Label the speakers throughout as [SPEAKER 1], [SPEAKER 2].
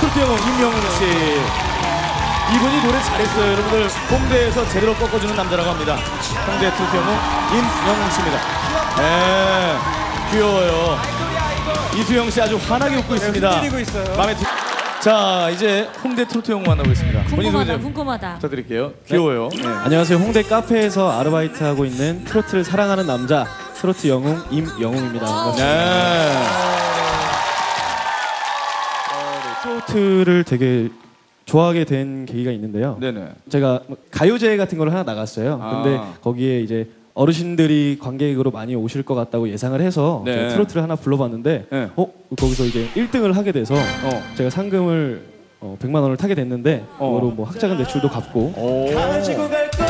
[SPEAKER 1] 트로트 영웅 임영웅 씨. 이분이 노래 잘했어요. 여러분들 홍대에서 제대로 꺾어주는 남자라고 합니다. 홍대 트로트 영웅 임영웅 씨입니다. 네, 귀여워요. 이수영 씨 아주 환하게 웃고 있습니다.
[SPEAKER 2] 흔들리고 있어요.
[SPEAKER 1] 마음에 드... 자, 이제 홍대 트로트 영웅 만나보겠습니다. 본인 소개
[SPEAKER 3] 궁금하다
[SPEAKER 1] 좀
[SPEAKER 3] 궁금하다
[SPEAKER 1] 부탁드릴게요. 귀여워요. 네.
[SPEAKER 2] 안녕하세요. 홍대 카페에서 아르바이트하고 있는 트로트를 사랑하는 남자 트로트 영웅 임영웅입니다. 반갑습니다.
[SPEAKER 1] 네.
[SPEAKER 2] 트로트를 되게 좋아하게 된 계기가 있는데요.
[SPEAKER 1] 네네.
[SPEAKER 2] 제가 뭐 가요제 같은 걸 하나 나갔어요.
[SPEAKER 1] 아.
[SPEAKER 2] 근데 거기에 이제 어르신들이 관객으로 많이 오실 것 같다고 예상을 해서
[SPEAKER 1] 네.
[SPEAKER 2] 제가 트로트를 하나 불러봤는데
[SPEAKER 1] 네.
[SPEAKER 2] 어 거기서 이제 1등을 하게 돼서
[SPEAKER 1] 어.
[SPEAKER 2] 제가 상금을 어, 100만 원을 타게 됐는데
[SPEAKER 1] 어.
[SPEAKER 2] 그거로 뭐 학자금 대출도 갚고
[SPEAKER 1] 오.
[SPEAKER 4] 가지고 갈것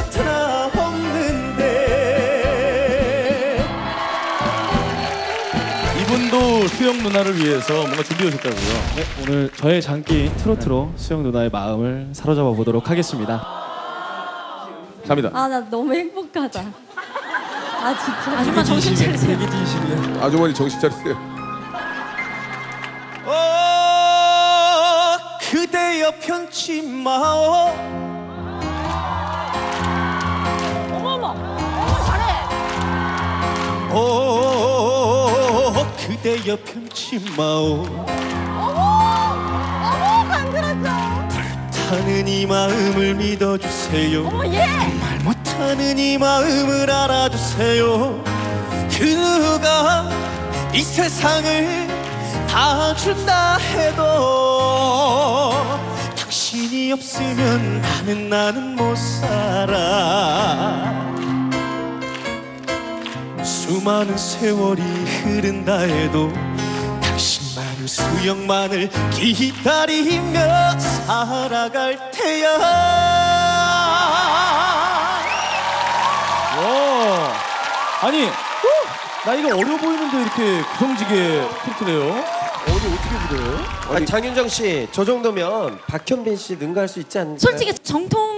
[SPEAKER 1] 수영 누나를 위해서 뭔가 준비해 오셨다고요.
[SPEAKER 2] 네, 오늘 저의 장기인 트로트로 수영 누나의 마음을 사로잡아 보도록 하겠습니다.
[SPEAKER 1] 갑니다.
[SPEAKER 3] 아 나 너무 행복하다 아 진짜 아줌마 정신 차리세요
[SPEAKER 5] 아주머니 정신 차리세요.
[SPEAKER 4] 어 그대여 편치 마오 그대여 편치 마오.
[SPEAKER 3] 어머! 간지러져
[SPEAKER 4] 타는 이 마음을 믿어주세요.
[SPEAKER 3] 어머
[SPEAKER 4] 얘말 못하는 이 마음을 알아주세요. 그 누가 이 세상을 다 준다 해도 당신이 없으면 나는 나는 못 살아 수많은 세월이 흐른다 해도 당신만을 수영만을 기다리며 살아갈 테야
[SPEAKER 1] 와. 아니, 나이가 어려 보이는데 이렇게 구성지게 트로트래요? 어디 어떻게 그래요?
[SPEAKER 6] 아니, 장윤정 씨, 저 정도면 박현빈 씨 능가할 수 있지 않나요?
[SPEAKER 3] 솔직히 정통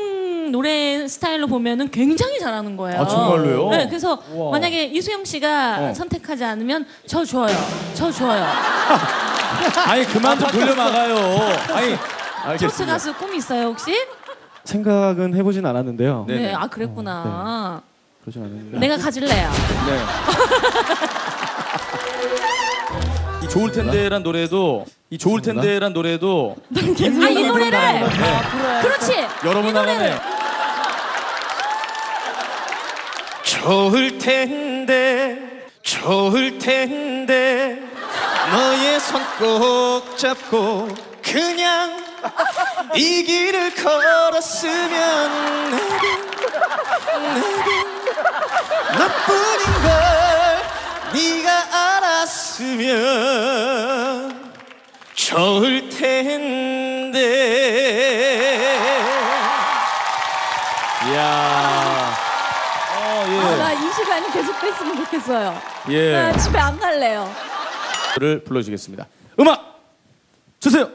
[SPEAKER 3] 노래 스타일로 보면은 굉장히 잘하는 거예요.
[SPEAKER 1] 아, 정말로요?
[SPEAKER 3] 네, 그래서
[SPEAKER 1] 우와.
[SPEAKER 3] 만약에 이수영 씨가
[SPEAKER 1] 어.
[SPEAKER 3] 선택하지 않으면 저 줘요. 저 줘요.
[SPEAKER 1] 아니 그만 좀 돌려 막아요. 아니
[SPEAKER 3] 트로트
[SPEAKER 1] 알겠습니다.
[SPEAKER 3] 가수 꿈 있어요 혹시?
[SPEAKER 2] 생각은 해보진 않았는데요.
[SPEAKER 1] 네.
[SPEAKER 3] 네, 아 그랬구나.
[SPEAKER 2] 그러진 않았는데.
[SPEAKER 3] 내가 가질래요.
[SPEAKER 1] 네. 이 좋을 텐데란 노래도 이 좋을 텐데란 노래도
[SPEAKER 3] 아이 노래를
[SPEAKER 1] 네.
[SPEAKER 3] 그렇지.
[SPEAKER 1] 여러
[SPEAKER 3] 번이 노래를.
[SPEAKER 1] 나가네.
[SPEAKER 4] 좋을 텐데 좋을 텐데 너의 손 꼭 잡고 그냥 이 길을 걸었으면 내겐 내겐 나뿐인 걸 네가 알았으면 좋을 텐데
[SPEAKER 3] 나이 시간이 계속 됐으면 좋겠어요.
[SPEAKER 1] 예.
[SPEAKER 3] 나 집에 안 갈래요.
[SPEAKER 1] 를 불러주겠습니다. 음악 주세요.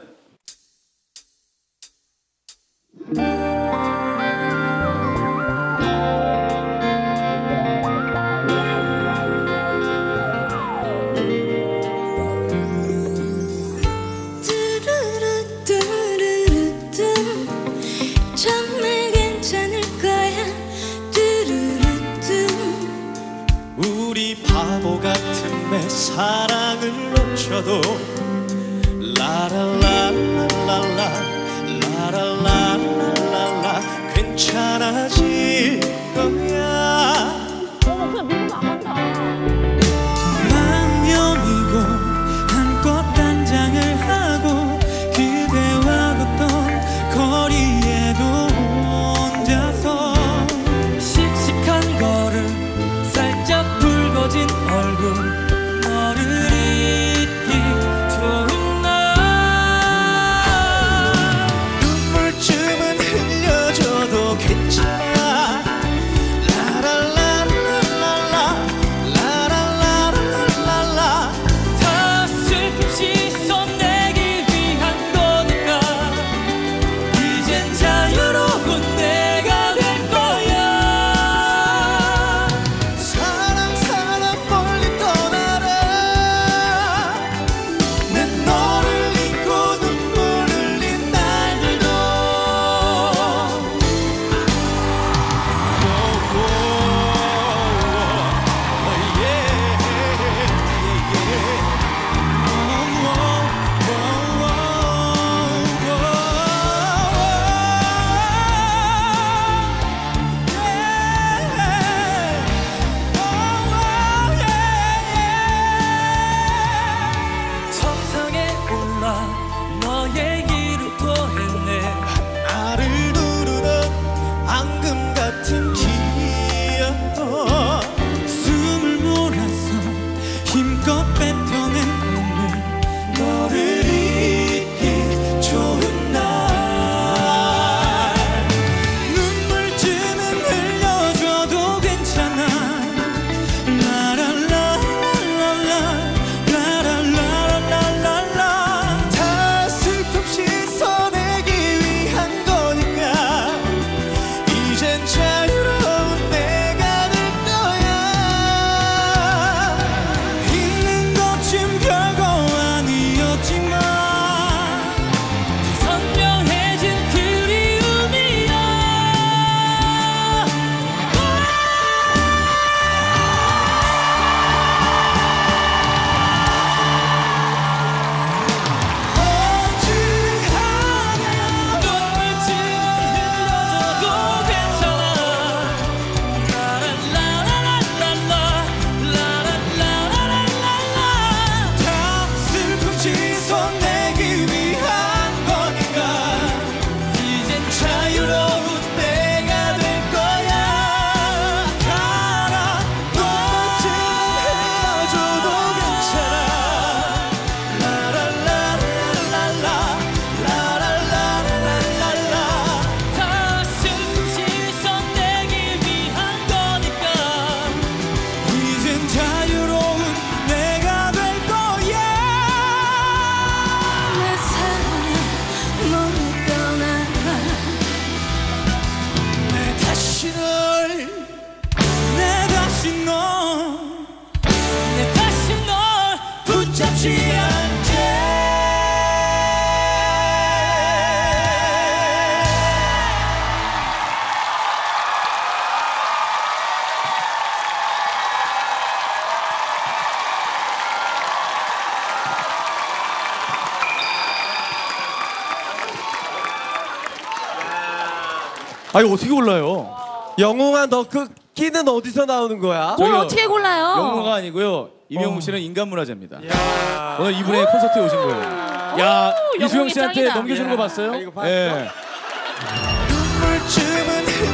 [SPEAKER 4] 바보 같은 내 사랑을 놓쳐도 라라라라라라 只。 아 이거
[SPEAKER 1] 어떻게 골라요?
[SPEAKER 6] 영웅아 너 그 끼는 어디서 나오는 거야?
[SPEAKER 3] 뭘
[SPEAKER 1] 저기요,
[SPEAKER 3] 어떻게 골라요?
[SPEAKER 1] 영웅가 아니고요. 임영웅 씨는 인간문화재입니다. 오늘 이분의 콘서트에 오신 거예요. 야
[SPEAKER 3] 영웅이
[SPEAKER 1] 이수영 씨한테
[SPEAKER 3] 짱이다.
[SPEAKER 1] 넘겨주는 거 봤어요?
[SPEAKER 6] 아?
[SPEAKER 1] 예.
[SPEAKER 4] 눈물쯤은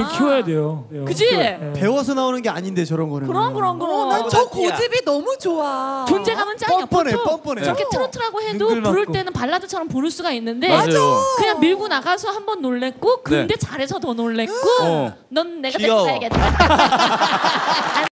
[SPEAKER 7] 누나 쟤는 키워야 돼요.
[SPEAKER 3] 그지?
[SPEAKER 8] 배워서 나오는 게 아닌데 저런 거는.
[SPEAKER 3] 그럼 그럼 그럼.
[SPEAKER 9] 난 저 고집이 너무 좋아.
[SPEAKER 3] 존재감은 짱이야.
[SPEAKER 8] 뻔뻔해,
[SPEAKER 3] 보통
[SPEAKER 8] 뻔뻔해.
[SPEAKER 3] 저렇게 트로트라고 해도. 부를 때는 발라드처럼 부를 수가 있는데
[SPEAKER 1] 맞아요.
[SPEAKER 3] 그냥 밀고 나가서 한 번 놀랬고 근데 잘해서 더 놀랬고
[SPEAKER 1] 어.
[SPEAKER 3] 넌 내가. 데리고 가야겠다. 안